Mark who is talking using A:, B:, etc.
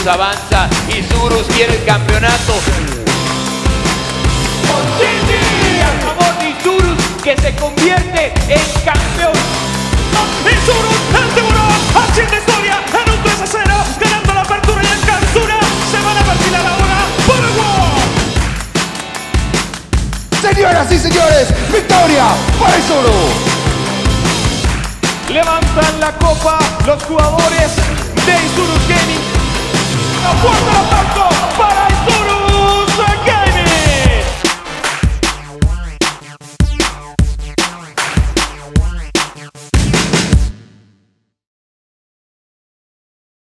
A: Isurus avanza, Isurus quiere el campeonato.
B: Montini a favor de Isurus que se convierte en campeón.
C: Isurus, el tiburón, haciendo historia en un 3 a 0, ganando la apertura y el clausura. Se van a partir a la hora por el gol.
D: Señoras y señores, victoria para Isurus.
C: Levantan la copa los jugadores de Isurus Gaming.